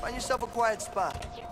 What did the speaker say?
Find yourself a quiet spot.